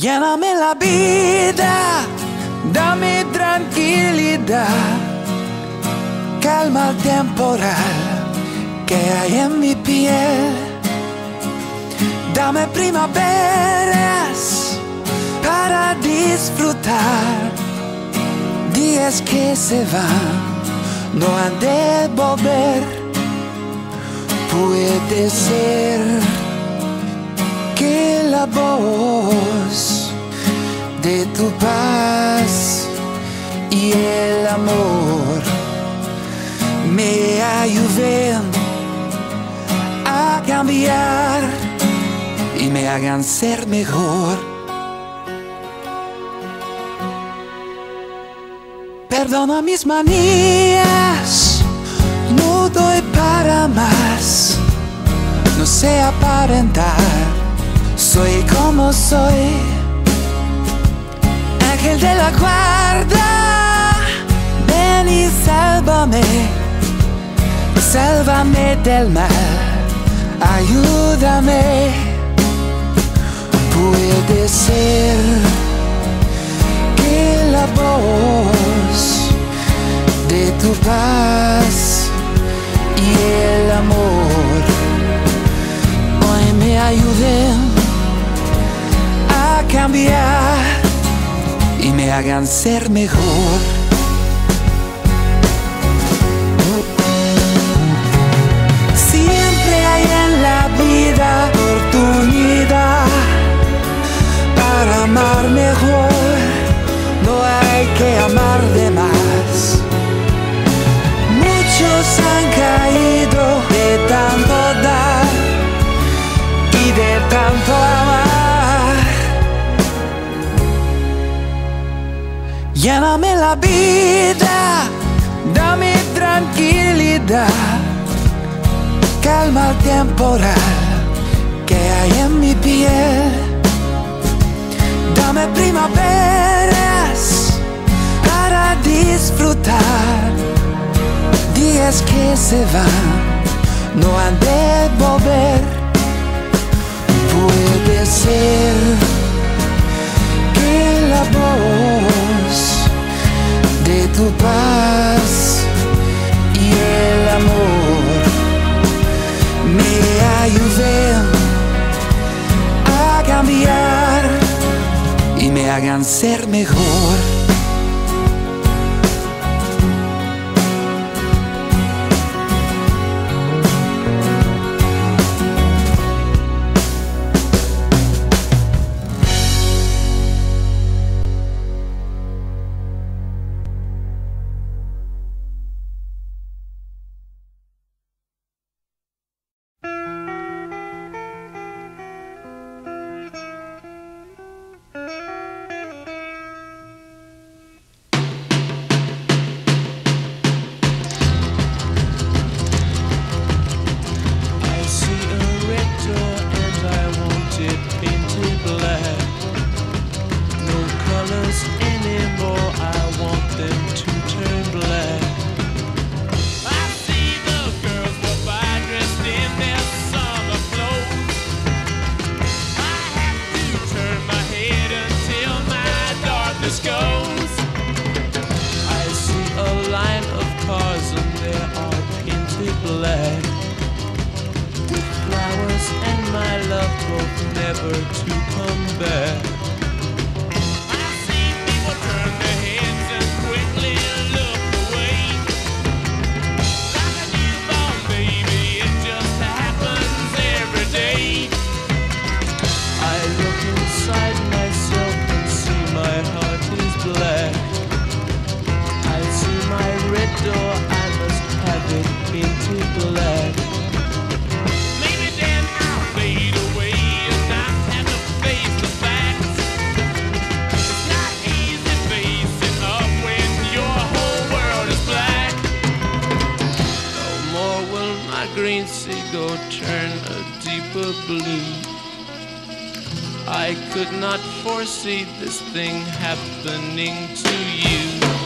Lléname la vida, dame tranquilidad, calma temporal que hay en mi piel. Dame primaveras para disfrutar, días que se van, no han de volver. Puede ser que la voz tu paz y el amor me ayuden a cambiar y me hagan ser mejor. Perdona mis manías, no doy para más, no sé aparentar, soy como soy, ángel de la guarda, ven y sálvame, sálvame del mal, ayúdame. Puede ser que la voz de tu paz y el amor hoy me ayuden a cambiar hagan ser mejor. Siempre hay en la vida oportunidad para amar mejor, no hay que amar de más. Muchos han Lléname la vida, dame tranquilidad, calma el temporal que hay en mi piel. Dame primaveras para disfrutar, días que se van, no han de volver. Puede ser tu paz y el amor me ayuden a cambiar y me hagan ser mejor. Never to come back. Seagull turn a deeper blue. I could not foresee this thing happening to you.